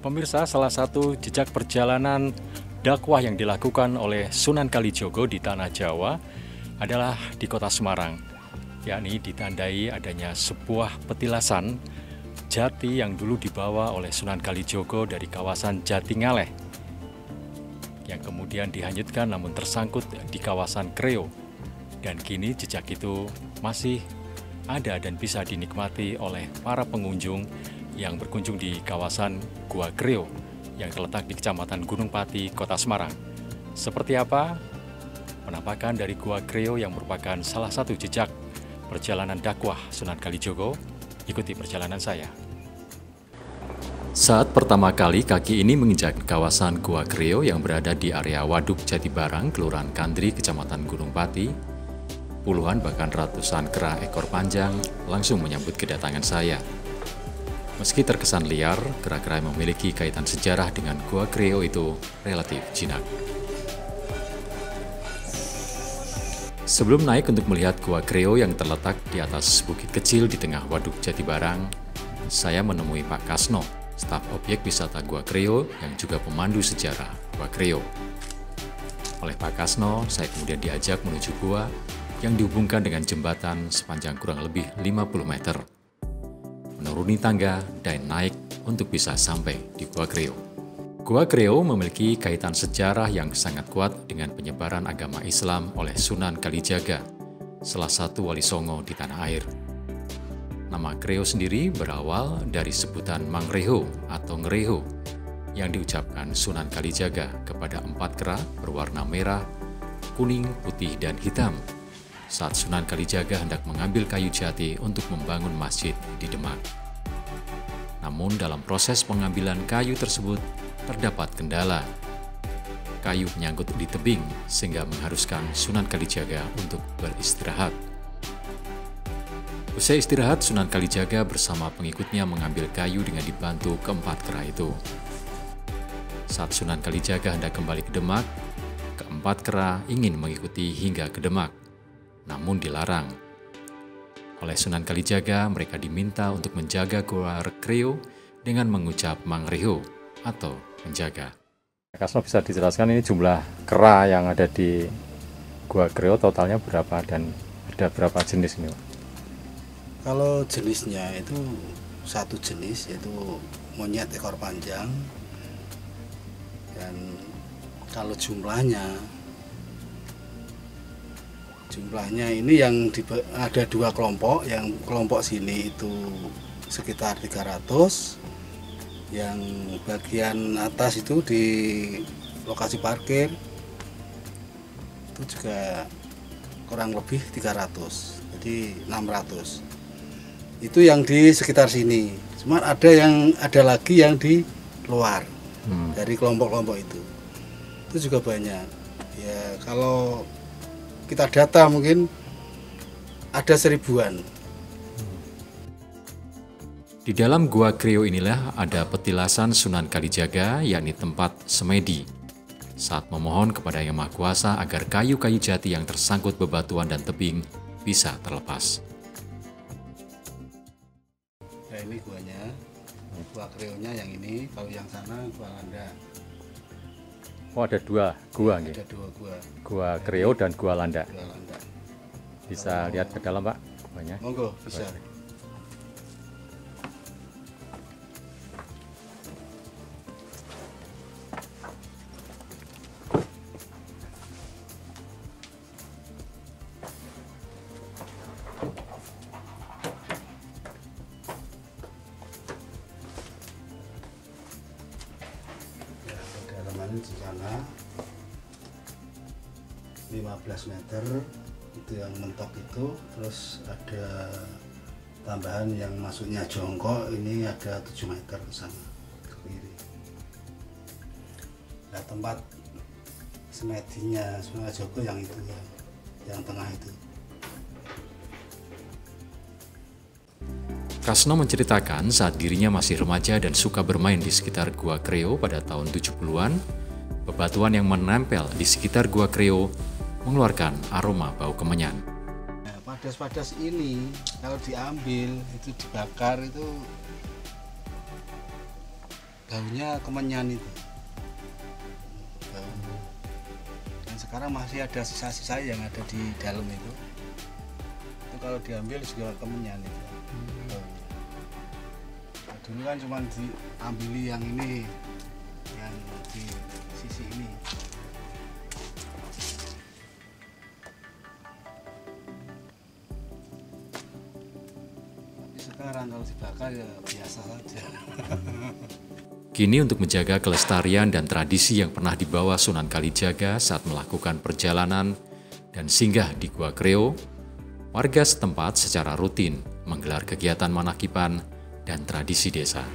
pemirsa, salah satu jejak perjalanan dakwah yang dilakukan oleh Sunan Kalijogo di Tanah Jawa adalah di kota Semarang, yakni ditandai adanya sebuah petilasan jati yang dulu dibawa oleh Sunan Kalijogo dari kawasan Jatingaleh yang kemudian dihanyutkan namun tersangkut di kawasan Kreo. Dan kini jejak itu masih ada dan bisa dinikmati oleh para pengunjung yang berkunjung di kawasan Gua Kreo yang terletak di Kecamatan Gunung Pati, Kota Semarang. Seperti apa penampakan dari Gua Kreo yang merupakan salah satu jejak perjalanan dakwah Sunan Kalijogo? Ikuti perjalanan saya. Saat pertama kali kaki ini menginjak kawasan Gua Kreo yang berada di area Waduk Jatibarang, Kelurahan Kandri, Kecamatan Gunung Pati, puluhan bahkan ratusan kera ekor panjang langsung menyambut kedatangan saya. Meski terkesan liar, kera-kera yang memiliki kaitan sejarah dengan Gua Kreo itu relatif jinak. Sebelum naik untuk melihat Gua Kreo yang terletak di atas bukit kecil di tengah Waduk Jatibarang, saya menemui Pak Kasno, staf objek wisata Gua Kreo yang juga pemandu sejarah Gua Kreo. Oleh Pak Kasno, saya kemudian diajak menuju gua yang dihubungkan dengan jembatan sepanjang kurang lebih 50 meter menuruni tangga dan naik untuk bisa sampai di Gua Kreo. Gua Kreo memiliki kaitan sejarah yang sangat kuat dengan penyebaran agama Islam oleh Sunan Kalijaga, salah satu wali songo di tanah air. Nama Kreo sendiri berawal dari sebutan Mangreho atau Ngreho yang diucapkan Sunan Kalijaga kepada empat kera berwarna merah, kuning, putih, dan hitam saat Sunan Kalijaga hendak mengambil kayu jati untuk membangun masjid di Demak. Namun dalam proses pengambilan kayu tersebut terdapat kendala. Kayu menyangkut di tebing sehingga mengharuskan Sunan Kalijaga untuk beristirahat. Usai istirahat, Sunan Kalijaga bersama pengikutnya mengambil kayu dengan dibantu keempat kera itu. Saat Sunan Kalijaga hendak kembali ke Demak, keempat kera ingin mengikuti hingga ke Demak namun dilarang. Oleh Sunan Kalijaga, mereka diminta untuk menjaga Gua Kreo dengan mengucap Mangreho atau menjaga. Kasno bisa dijelaskan ini jumlah kera yang ada di Gua Kreo totalnya berapa dan ada berapa jenis ini? Kalau jenisnya itu satu jenis yaitu monyet ekor panjang dan kalau jumlahnya jumlahnya ini yang di, ada dua kelompok. Yang kelompok sini itu sekitar 300 yang bagian atas itu di lokasi parkir itu juga kurang lebih 300 jadi 600 itu yang di sekitar sini. Cuma ada yang ada lagi yang di luar hmm. dari kelompok-kelompok itu. Itu juga banyak. Ya kalau kita data mungkin ada seribuan. Di dalam Gua Kreo inilah ada petilasan Sunan Kalijaga, yakni tempat semedi. Saat memohon kepada Yang Maha Kuasa agar kayu-kayu jati yang tersangkut bebatuan dan tebing bisa terlepas. Ya ini guanya, gua kreonya yang ini, kalau yang sana gua landa. Oh ada dua gua Ada dua gua. Gua Kreo dan Gua Landa. Gua Landa. Bisa oh. lihat ke dalam Pak guanya? Monggo bisa. di 15 meter itu yang mentok itu. Terus ada tambahan yang masuknya jongkok ini ada 7 meter ke sana ke kiri. Nah tempat semedinya Sungai Joko yang itu ya yang tengah itu. Kasno menceritakan saat dirinya masih remaja dan suka bermain di sekitar Gua Kreo pada tahun 70-an, bebatuan yang menempel di sekitar Gua Kreo mengeluarkan aroma bau kemenyan. Nah, padas-padas ini kalau diambil itu dibakar itu daunnya kemenyan itu dan sekarang masih ada sisa-sisa yang ada di dalam itu itu kalau diambil juga kemenyan itu daunnya. Nah, dulu kan cuma diambil yang ini di sisi ini sekarang kalau dibakar ya biasa saja Kini untuk menjaga kelestarian dan tradisi yang pernah dibawa Sunan Kalijaga saat melakukan perjalanan dan singgah di Gua Kreo, warga setempat secara rutin menggelar kegiatan manakipan dan tradisi desa.